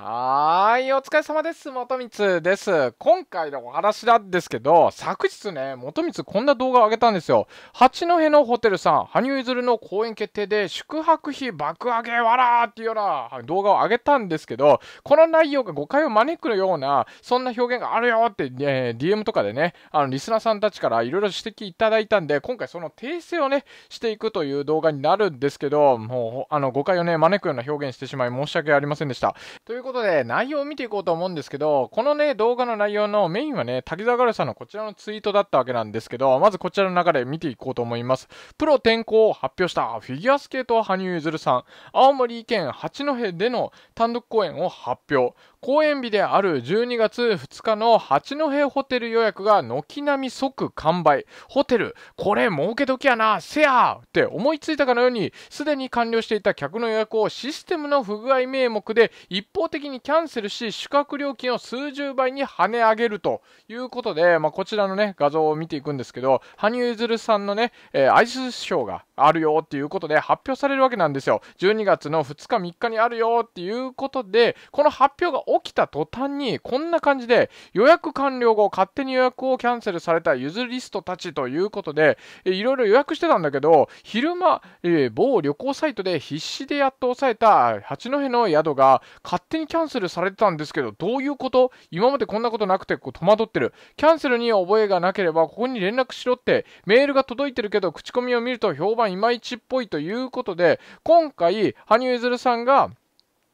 はーい、お疲れ様です。元光です。今回のお話なんですけど、昨日ね、元光こんな動画を上げたんですよ。八戸のホテルさん、羽生結弦の公演決定で宿泊費爆上げわらーっていうような動画を上げたんですけど、この内容が誤解を招くような、そんな表現があるよって、え DM とかでね、あの、リスナーさんたちからいろいろ指摘いただいたんで、今回その訂正をね、していくという動画になるんですけど、もう、あの、誤解をね、招くような表現してしまい申し訳ありませんでした。というということで、内容を見ていこうと思うんですけど、このね、動画の内容のメインはね、滝沢ガルさんのこちらのツイートだったわけなんですけど、まずこちらの中で見ていこうと思います。プロ転向を発表したフィギュアスケート羽生結弦さん、青森県八戸での単独公演を発表。公演日である12月2日の八戸ホテル予約が軒並み即完売。ホテル、これ儲け時やな、せやって思いついたかのように、すでに完了していた客の予約をシステムの不具合名目で一方的にキャンセルし、宿泊料金を数十倍に跳ね上げるということで、まあ、こちらのね、画像を見ていくんですけど、羽生結弦さんのね、えーアイスショーがあるよっていうことで発表されるわけなんですよ。12月の2日3日にあるよっていうことで、この発表が起きた途端に、こんな感じで予約完了後、勝手に予約をキャンセルされたユズリストたちということで、いろいろ予約してたんだけど、昼間、えー某旅行サイトで必死でやっと抑えた八戸の宿が勝手にキャンセルされてたんですけど、どういうこと？今までこんなことなくてこう戸惑ってる。キャンセルに覚えがなければ、ここに連絡しろって、メールが届いてるけど、口コミを見ると評判いまいちっぽいということで、今回、羽生結弦さんが、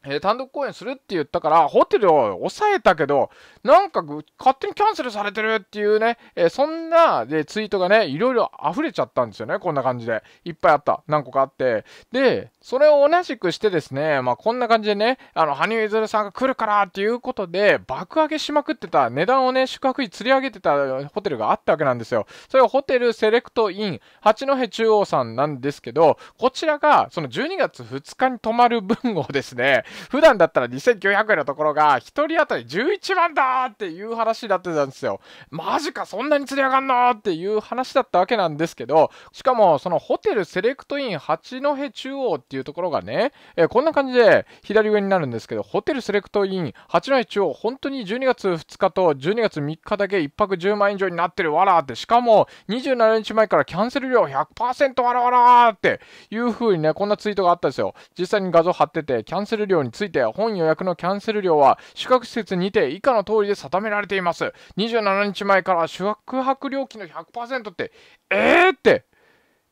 えー単独公演するって言ったから、ホテルを抑えたけど、なんか勝手にキャンセルされてるっていうね、えーそんなでツイートがね、いろいろ溢れちゃったんですよね、こんな感じで。いっぱいあった。何個かあって。で、それを同じくしてですね、まあこんな感じでね、あの、羽生結弦さんが来るからっていうことで、爆上げしまくってた、値段をね、宿泊費釣り上げてたホテルがあったわけなんですよ。それはホテルセレクトイン、八戸中央さんなんですけど、こちらが、その12月2日に泊まる分をですね、普段だったら2900円のところが、1人当たり11万だっていう話だってたんですよ。マジか、そんなに釣り上がんのっていう話だったわけなんですけど、しかも、そのホテルセレクトイン八戸中央っていうところがね、えーこんな感じで左上になるんですけど、ホテルセレクトイン八戸中央、本当に12月2日と12月3日だけ1泊10万以上になってるわらって、しかも27日前からキャンセル料100%わらわらっていう風にね、こんなツイートがあったんですよ。実際に画像貼ってて、キャンセル料について、本予約のキャンセル料は宿泊施設にて以下の通りで定められています。27日前から宿泊料金の100%って、えーって、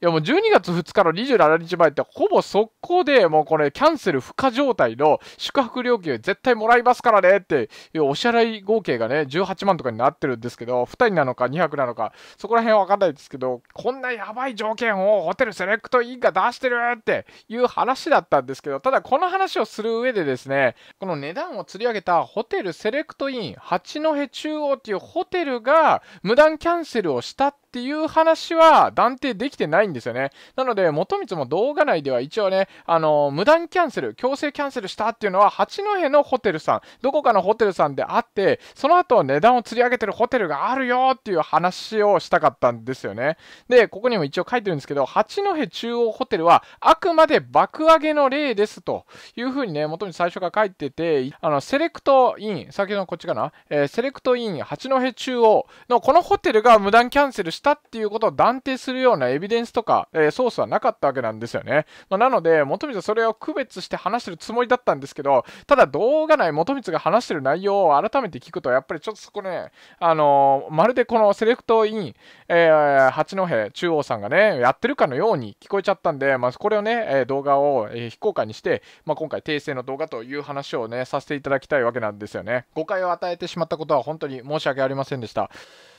やもう12月2日の27日前ってほぼ速攻でもうこれキャンセル不可状態の宿泊料金絶対もらいますからねっていうお支払い合計がね18万とかになってるんですけど2人なのか2泊なのかそこら辺は分かんないですけどこんなやばい条件をホテルセレクトインが出してるっていう話だったんですけどただこの話をする上でですねこの値段を釣り上げたホテルセレクトイン八戸中央っていうホテルが無断キャンセルをしたってていう話は断定できてないんですよね。なので、元光も動画内では一応ね、あの無断キャンセル、強制キャンセルしたっていうのは、八戸のホテルさん、どこかのホテルさんであって、その後値段を釣り上げてるホテルがあるよっていう話をしたかったんですよね。で、ここにも一応書いてるんですけど、八戸中央ホテルは、あくまで爆上げの例ですというふうにね、元に最初から書いてて、あの、セレクトイン、先ほどのこっちかな、えーセレクトイン八戸中央のこのホテルが無断キャンセルしたっていうことを断定するようなエビデンスとか、えーソースはなかったわけなんですよね。まあなので、元光はそれを区別して話してるつもりだったんですけど、ただ動画内元光が話してる内容を改めて聞くと、やっぱりちょっとそこね、あのーまるでこのセレクトイン、えー八戸中央さんがね、やってるかのように聞こえちゃったんで、まあ、これをね、え動画を、え非公開にして、まあ、今回訂正の動画という話をね、させていただきたいわけなんですよね。誤解を与えてしまったことは本当に申し訳ありませんでした。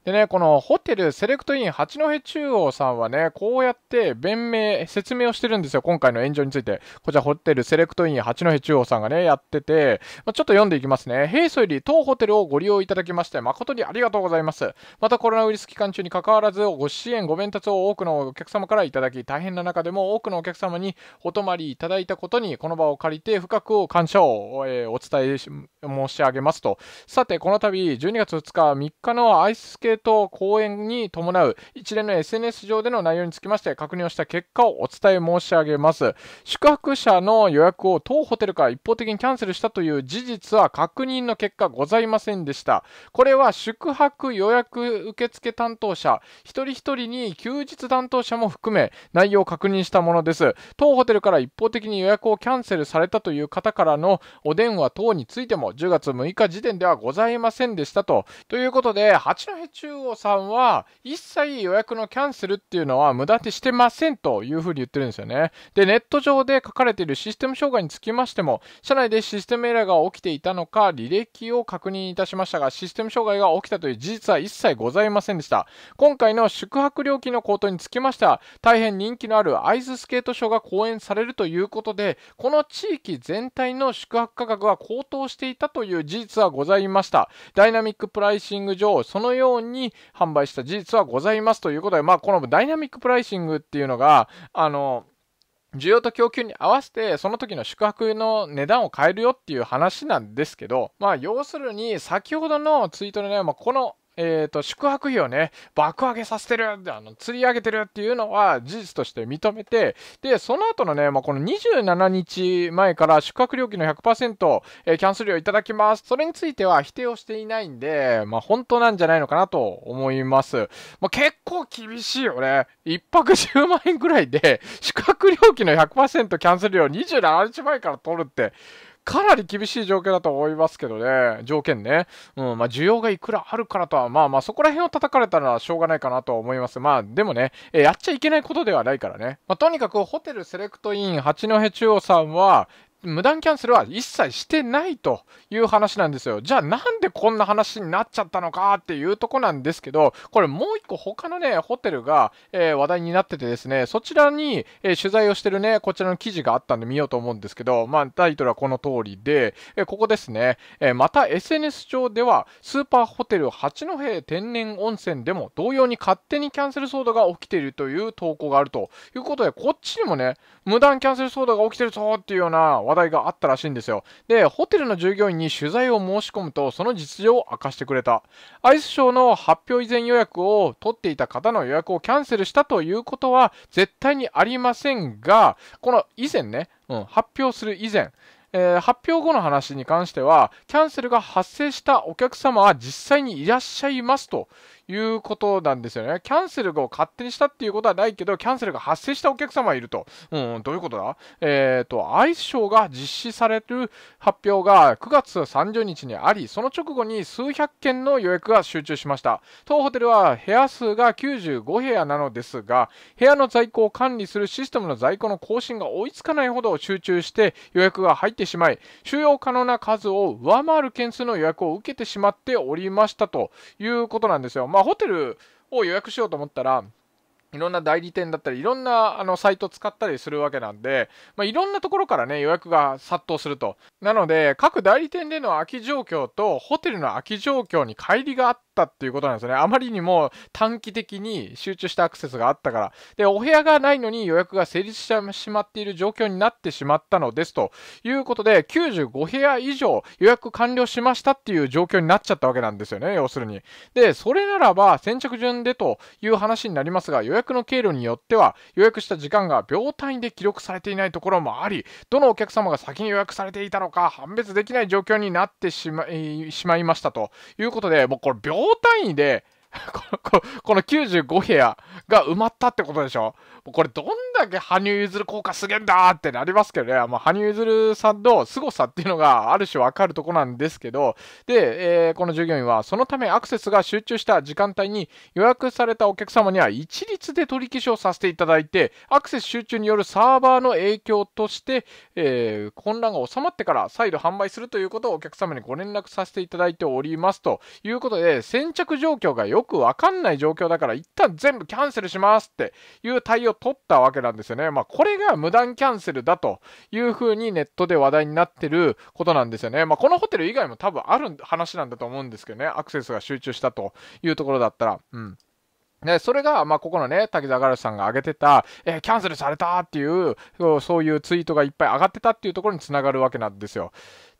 でね、このホテルセレクトイン八戸中央さんはね、こうやって弁明、説明をしてるんですよ。今回の炎上について。こちらホテルセレクトイン八戸中央さんがね、やってて、まあちょっと読んでいきますね。平素より当ホテルをご利用いただきまして、誠にありがとうございます。またコロナウイルス期間中に関わらず、ご支援、ご鞭達を多くのお客様からいただき、大変な中でも多くのお客様にお泊まりいただいたことに、この場を借りて深く感謝を、えーお伝えし申し上げますと。さて、この度、12月2日、3日のアイススケート公演に伴合う一連の SNS 上での内容につきまして確認をした結果をお伝え申し上げます。宿泊者の予約を当ホテルから一方的にキャンセルしたという事実は確認の結果ございませんでした。これは宿泊予約受付担当者、一人一人に休日担当者も含め内容を確認したものです。当ホテルから一方的に予約をキャンセルされたという方からのお電話等についても10月6日時点ではございませんでしたと。ということで、八戸中央さんは一切予約のキャンセルっていうのは無駄手してませんというふうに言ってるんですよね。で、ネット上で書かれているシステム障害につきましても、社内でシステムエラーが起きていたのか履歴を確認いたしましたが、システム障害が起きたという事実は一切ございませんでした。今回の宿泊料金の高騰につきましては、大変人気のあるアイススケートショーが講演されるということで、この地域全体の宿泊価格は高騰していたという事実はございました。ダイナミックプライシング上、そのように販売した事実はございますということで、まあ、このダイナミックプライシングっていうのが、あの、需要と供給に合わせて、その時の宿泊の値段を変えるよっていう話なんですけど、まあ、要するに、先ほどのツイートでね、まあ、このえーと、宿泊費をね、爆上げさせてるあの、釣り上げてるっていうのは事実として認めて、で、その後のね、まあ、この27日前から宿泊料金の100%、えー、キャンセル料いただきます。それについては否定をしていないんで、まあ、本当なんじゃないのかなと思います。まあ、結構厳しいよね。一泊10万円ぐらいで、宿泊料金の100%キャンセル料27日前から取るって、かなり厳しい状況だと思いますけどね、条件ね。うん、まあ、需要がいくらあるからとは、まあまあ、そこら辺を叩かれたらしょうがないかなと思います。まあ、でもね、えやっちゃいけないことではないからね。まあ、とにかく、ホテルセレクトイン八戸中央さんは、無断キャンセルは一切してないという話なんですよ。じゃあなんでこんな話になっちゃったのかっていうとこなんですけど、これもう一個他のね、ホテルが、えー、話題になっててですね、そちらに、えー、取材をしてるね、こちらの記事があったんで見ようと思うんですけど、まあタイトルはこの通りで、えー、ここですね、えまた SNS 上ではスーパーホテル八戸天然温泉でも同様に勝手にキャンセル騒動が起きているという投稿があるということで、こっちにもね、無断キャンセル騒動が起きてるぞっていうような話題があったらしいんですよ。で、ホテルの従業員に取材を申し込むと、その実情を明かしてくれた。アイスショーの発表以前予約を取っていた方の予約をキャンセルしたということは絶対にありませんが、この以前ね、うん、発表する以前、えー、発表後の話に関しては、キャンセルが発生したお客様は実際にいらっしゃいますということなんですよね。キャンセルを勝手にしたっていうことはないけど、キャンセルが発生したお客様がいると。うん、どういうことだ？えっ、ー、と、アイスショーが実施される発表が9月30日にあり、その直後に数百件の予約が集中しました。当ホテルは部屋数が95部屋なのですが、部屋の在庫を管理するシステムの在庫の更新が追いつかないほど集中して予約が入ってしまい、収容可能な数を上回る件数の予約を受けてしまっておりましたということなんですよ。まあ、ホテルを予約しようと思ったら、いろんな代理店だったり、いろんなあのサイト使ったりするわけなんで、まあ、いろんなところからね、予約が殺到すると。なので、各代理店での空き状況と、ホテルの空き状況に乖離があっったっていうことなんですね。あまりにも短期的に集中したアクセスがあったから。で、お部屋がないのに予約が成立してしまっている状況になってしまったのですということで、95部屋以上予約完了しましたっていう状況になっちゃったわけなんですよね、要するに。で、それならば先着順でという話になりますが、予約の経路によっては予約した時間が秒単位で記録されていないところもあり、どのお客様が先に予約されていたのか判別できない状況になってしまいましたということで、もうこれ秒単位で この95部屋が埋まったってことでしょ？これどんだけ羽生結弦効果すげえんだってなりますけどね、ま、羽生結弦さんの凄さっていうのがある種わかるとこなんですけど、で、えー、この従業員はそのためアクセスが集中した時間帯に予約されたお客様には一律で取り消しをさせていただいて、アクセス集中によるサーバーの影響として、えー、混乱が収まってから再度販売するということをお客様にご連絡させていただいておりますということで、先着状況がよよくわかんない状況だから一旦全部キャンセルしますっていう対応を取ったわけなんですよね。まあ、これが無断キャンセルだというふうにネットで話題になってることなんですよね。まあ、このホテル以外も多分ある話なんだと思うんですけどね。アクセスが集中したというところだったら。うん。で、それが、まあ、ここのね、滝沢ガラスさんが上げてた、えー、キャンセルされたっていう、そういうツイートがいっぱい上がってたっていうところにつながるわけなんですよ。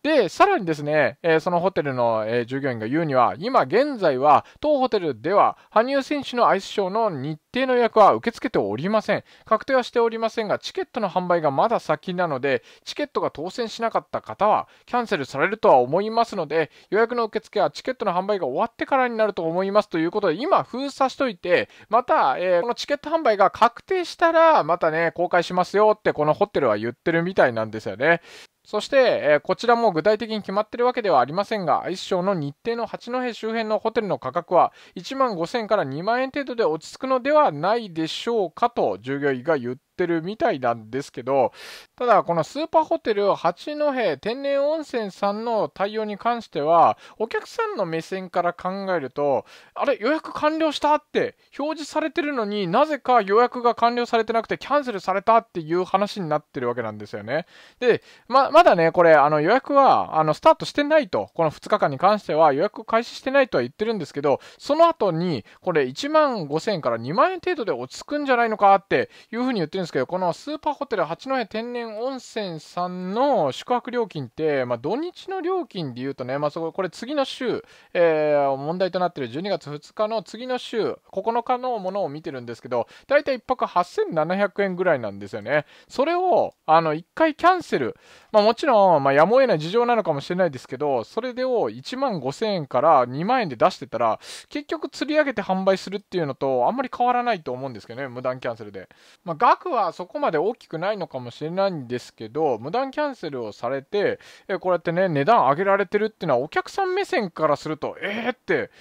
で、さらにですね、えー、そのホテルの、えー、従業員が言うには、今現在は当ホテルでは羽生選手のアイスショーの日程の予約は受け付けておりません。確定はしておりませんが、チケットの販売がまだ先なので、チケットが当選しなかった方はキャンセルされるとは思いますので、予約の受付はチケットの販売が終わってからになると思いますということで、今封鎖しといて、また、えー、このチケット販売が確定したら、またね、公開しますよってこのホテルは言ってるみたいなんですよね。そして、えー、こちらも具体的に決まっているわけではありませんが、1章の日程の八戸周辺のホテルの価格は1万5000円から2万円程度で落ち着くのではないでしょうかと従業員が言ってるみたいなんですけど、ただこのスーパーホテル八戸天然温泉さんの対応に関しては、お客さんの目線から考えると、あれ予約完了したって表示されてるのになぜか予約が完了されてなくてキャンセルされたっていう話になってるわけなんですよね。で、ま、まだね、これあの予約はあのスタートしてないと、この2日間に関しては予約開始してないとは言ってるんですけど、その後にこれ1万5000円から2万円程度で落ち着くんじゃないのかっていうふうに言ってるんですけど、このスーパーホテル八戸天然温泉さんの宿泊料金って、まあ、土日の料金で言うとね、まあ、そここれ次の週、えー、問題となっている12月2日の次の週、9日のものを見てるんですけど、だいたい1泊8700円ぐらいなんですよね。それを、あの、1回キャンセル、まあ、もちろん、まあ、やむを得ない事情なのかもしれないですけど、それでを1万5000円から2万円で出してたら、結局釣り上げて販売するっていうのと、あんまり変わらないと思うんですけどね、無断キャンセルで。まあ、額はそこまで大きくないのかもしれないんですけど、無断キャンセルをされて、えこうやってね、値段上げられてるっていうのは、お客さん目線からすると、えーって、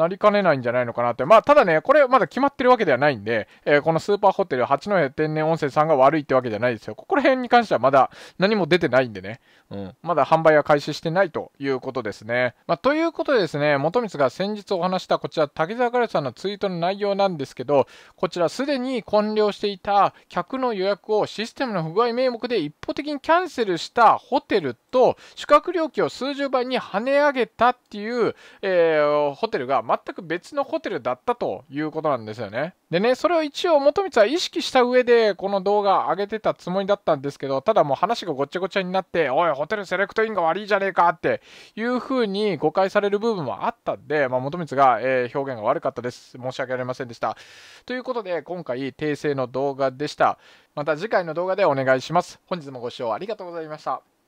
なりかねないんじゃないのかなって。まあ、ただね、これまだ決まってるわけではないんで、えー、このスーパーホテル八戸天然温泉さんが悪いってわけじゃないですよ。ここら辺に関してはまだ何も出てないんでね。うん。まだ販売は開始してないということですね。まあ、ということでですね、元光が先日お話したこちら、滝沢ガレさんのツイートの内容なんですけど、こちらすでに完了していた客の予約をシステムの不具合名目で一方的にキャンセルしたホテルと宿泊料金を数十倍に跳ね上げたっていう、えー、ホテルが全く別のホテルだったということなんですよね。でね、それを一応元光は意識した上でこの動画上げてたつもりだったんですけど、ただもう話がごちゃごちゃになって、おい、ホテルセレクトインが悪いじゃねえかっていう風に誤解される部分もあったんで、まあ、元光が、えー、表現が悪かったです。申し訳ありませんでした。ということで、今回訂正の動画でした。また次回の動画でお願いします。本日もご視聴ありがとうございました。